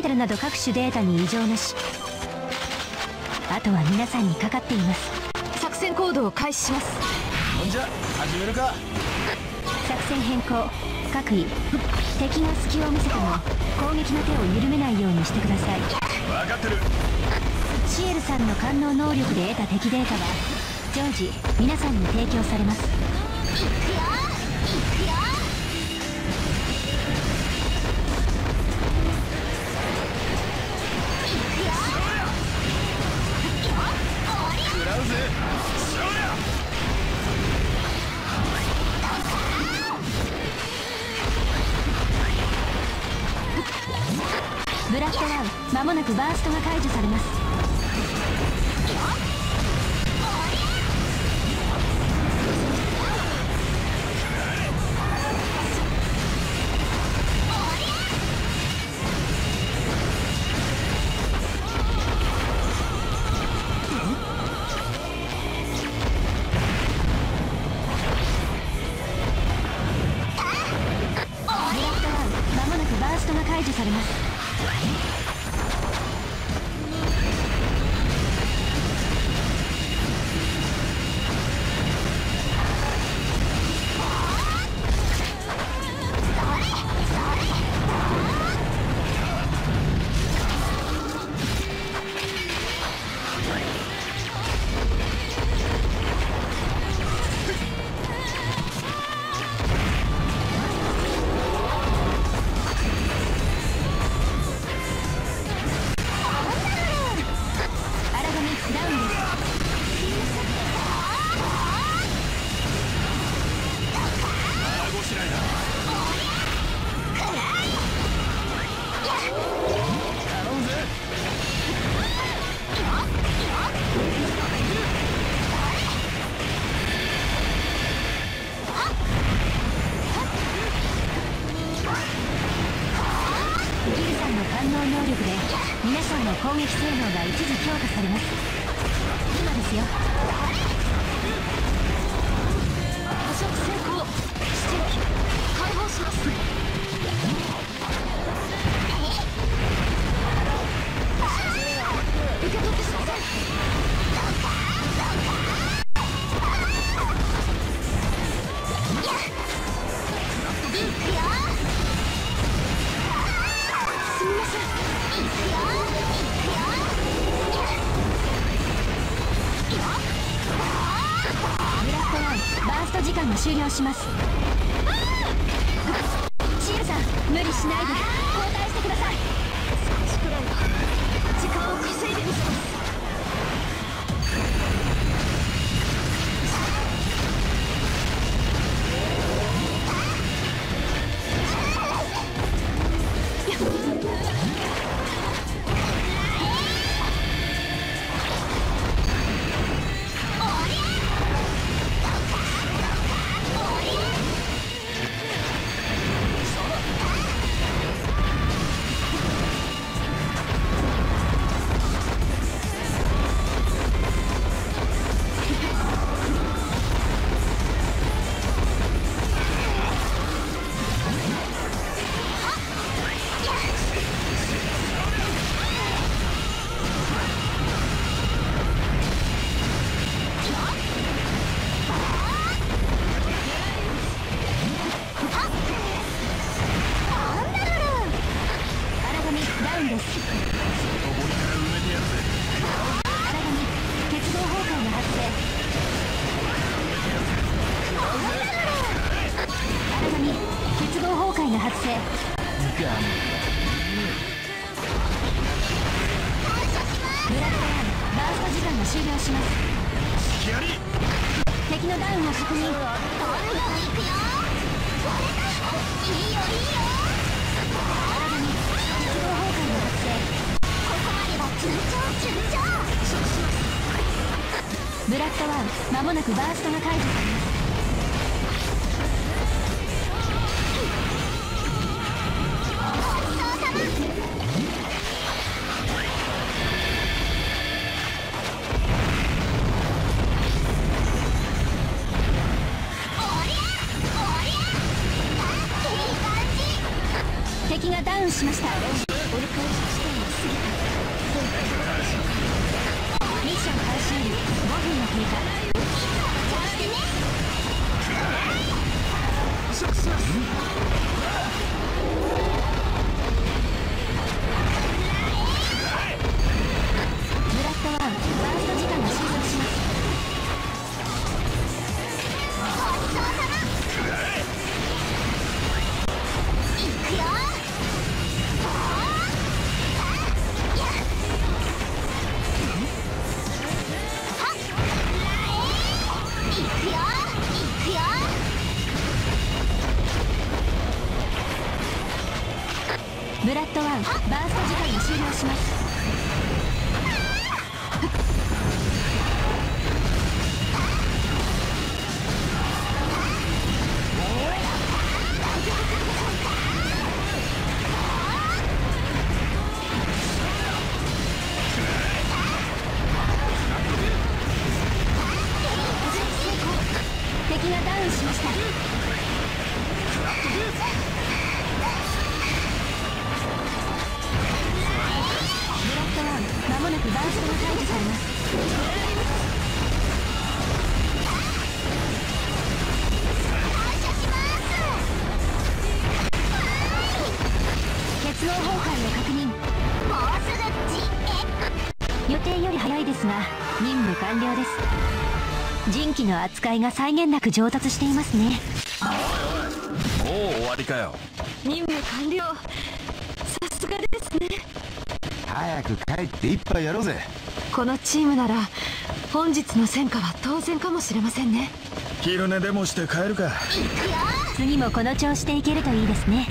イタルなど各種データに異常なし。あとは皆さんにかかっています。作戦行動を開始します。ほんじゃ始めるか。作戦変更。各位敵が隙を見せても攻撃の手を緩めないようにしてください。分かってる。シエルさんの官能能力で得た敵データは常時皆さんに提供されます。行くよ行くよブラッドラウ間もなくバーストが解除されます。されます。反応能力で皆さんの攻撃性能が一時強化されます。今ですよ。捕食成功。バースト時間が終了します。シールさん無理しないで。神ダウンです上りから埋めてやるぜ荒神鉄道崩壊が発生荒神鉄道崩壊が発生ブラッドランバースト時間が終了します敵のダウンを確認。どんどん行くよいいよいいよブラッドワン間もなくバーストが解除されます me back. ブラッドワンバースト時間が終了します。敵がダウンしました。なくバーストが解除されます結合崩壊を確認。もうすぐ実予定より早いですが任務完了です人機の扱いが際限なく上達していますね。もう終わりかよ。任務完了。さすがですね早く帰って一杯やろうぜ。このチームなら本日の戦果は当然かもしれませんね。昼寝でもして帰るか。次もこの調子でいけるといいですね